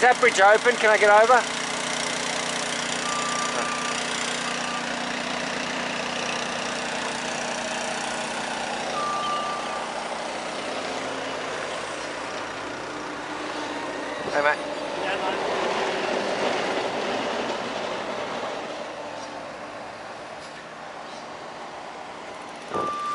is that bridge open? Can I get over? Hey mate. Just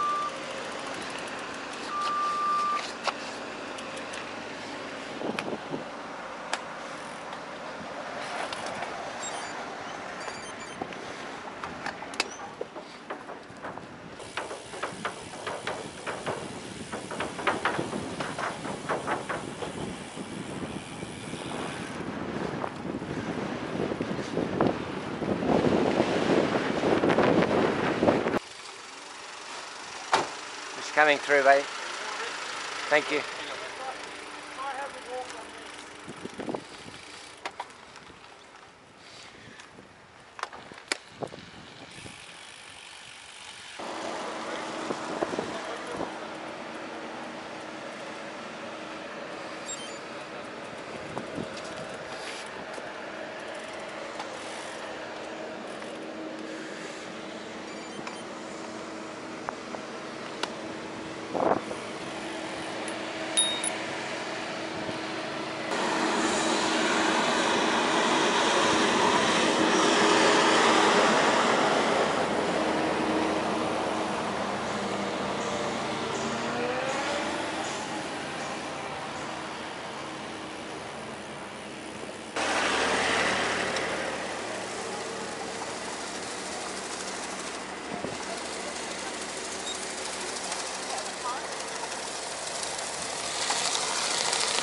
coming through, mate. Thank you.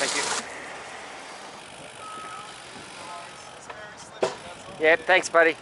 Thank you. Yep, thanks, buddy.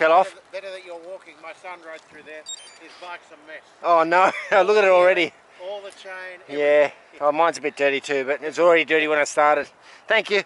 Fell off? Better, better that you're walking. My son rode through there. His bike's a mess. Oh no, look at it already. All the chain. Yeah, everything. oh, mine's a bit dirty too, but it's already dirty when I started. Thank you.